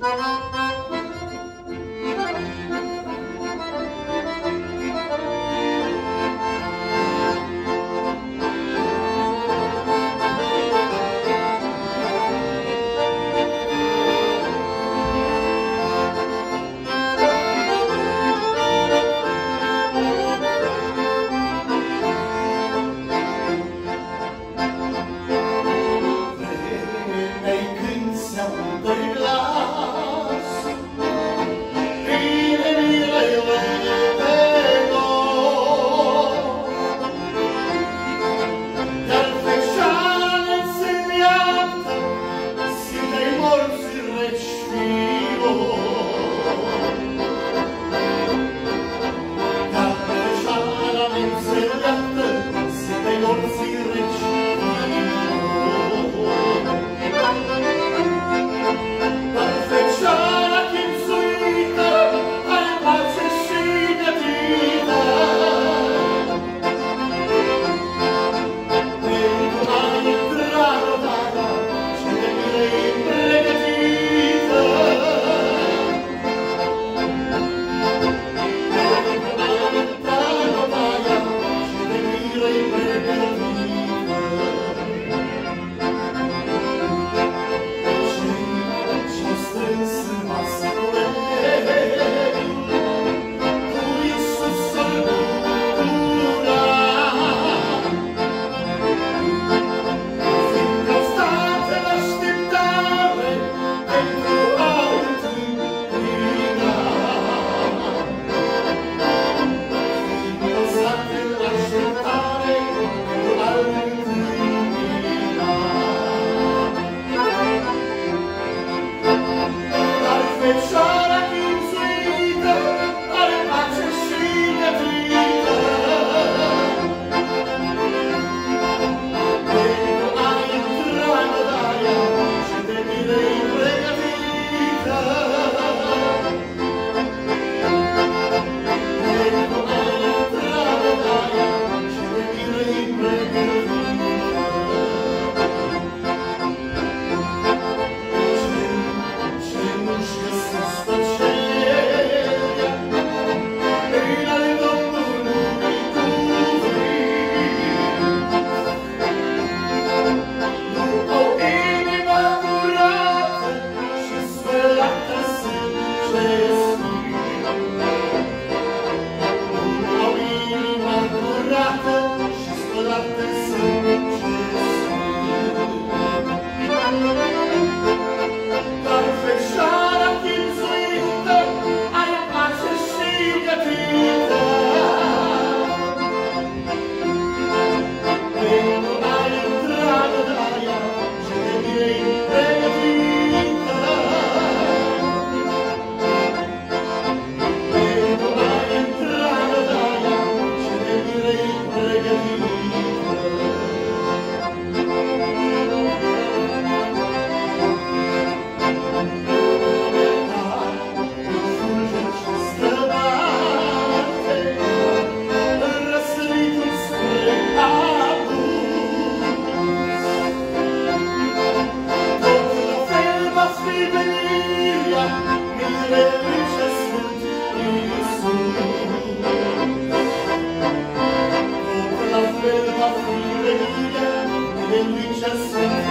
Música Liebe, will we just